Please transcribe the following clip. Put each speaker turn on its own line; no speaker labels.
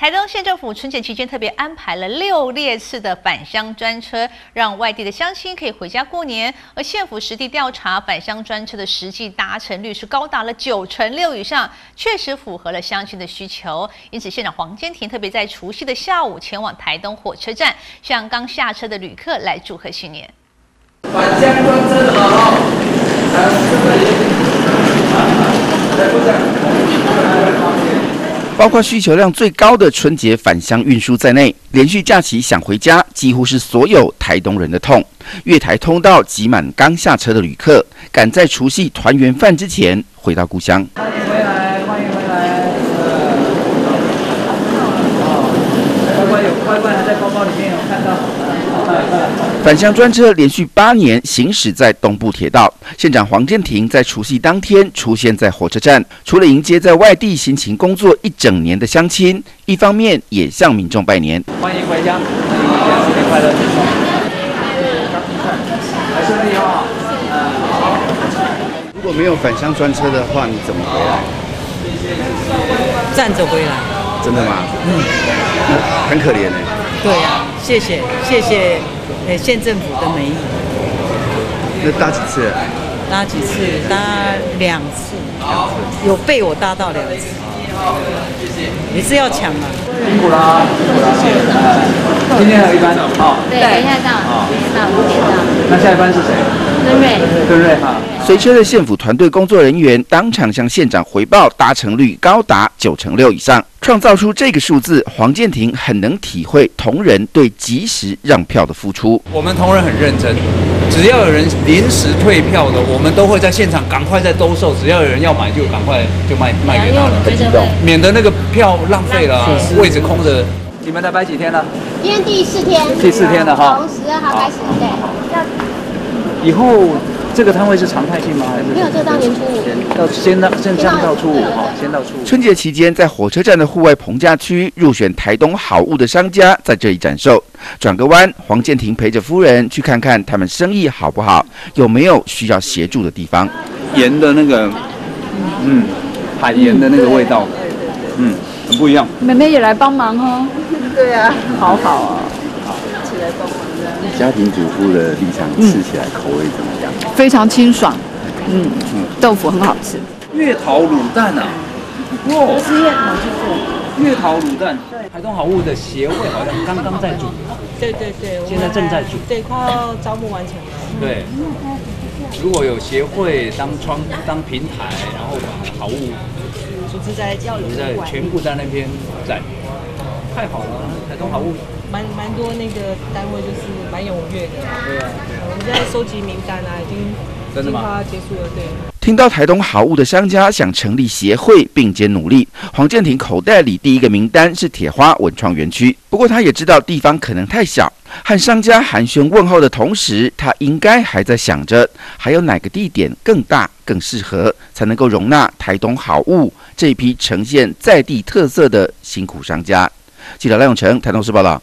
台东县政府春节期间特别安排了六列次的返乡专车，让外地的乡亲可以回家过年。而县府实地调查返乡专车的实际搭乘率是高达了九成六以上，确实符合了乡亲的需求。因此，县长黄坚庭特别在除夕的下午前往台东火车站，向刚下车的旅客来祝贺新年。返乡专车的好，来
这里。包括需求量最高的春节返乡运输在内，连续假期想回家，几乎是所有台东人的痛。月台通道挤满刚下车的旅客，赶在除夕团圆饭之前回到故乡。
欢迎回来，欢迎回来。乖乖有乖乖还在包包里面，有看到。
返乡专车连续八年行驶在东部铁道，县长黄建庭在除夕当天出现在火车站，除了迎接在外地辛勤工作一整年的乡亲，一方面也向民众拜年，
欢迎回家，新年快乐，还顺利哦。
如果没有返乡专车的话，你怎么回来？
站着回来。
真的吗？嗯，很可怜呢。
对呀，谢谢，谢谢。诶，县政府的美意。
那搭几次？
搭几次？搭两次。有被我搭到两次。谢谢。也是要抢嘛。
辛苦啦，辛苦啦。今天还有一班，好。
对，等一下到，等一下到五点到。
那下一班是谁？
孙瑞。
孙瑞哈。
随车的县府团队工作人员当场向县长回报，达成率高达九成六以上。创造出这个数字，黄建庭很能体会同仁对及时让票的付出。
我们同仁很认真，只要有人临时退票的，我们都会在现场赶快再兜售。只要有人要买，就赶快就卖卖给他了，免得那个票浪费了，位置空着。
你们来摆几天了？
今天第四天。
第四天了哈。
从十二号开始，对。
以后。这个摊位是常态性吗？还是
没有？这大年初五，
到先到先到初五哈，先到初五。
春节期间，在火车站的户外棚架区入选台东好物的商家在这里展售。转个弯，黄建庭陪着夫人去看看他们生意好不好，有没有需要协助的地方。
盐的那个，嗯，海盐的那个味道，嗯，很不一样。
妹妹也来帮忙哦。
对啊，好好啊，好，
一起来帮忙。以家庭主妇的立场，吃起来口味怎么样？
非常清爽，嗯，豆腐很好吃。
月桃卤蛋啊，
哇，是月桃是
月桃卤蛋。台东好物的协会好像刚刚在煮，
对对对，
现在正在煮，
对，快要招募完成了。
对，如果有协会当窗当平台，然后把好物
组织在教育
在全部在那边在，太好了，台东好物。
蛮蛮多那个单位就是蛮踊跃的，对啊，我们在收集名单啊，已经真的吗结束了，对。
听到台东好物的商家想成立协会并肩努力，黄建庭口袋里第一个名单是铁花文创园区。不过他也知道地方可能太小，和商家寒暄问候的同时，他应该还在想着还有哪个地点更大、更适合，才能够容纳台东好物这一批呈现在地特色的辛苦商家。记者赖永成，台东市报道。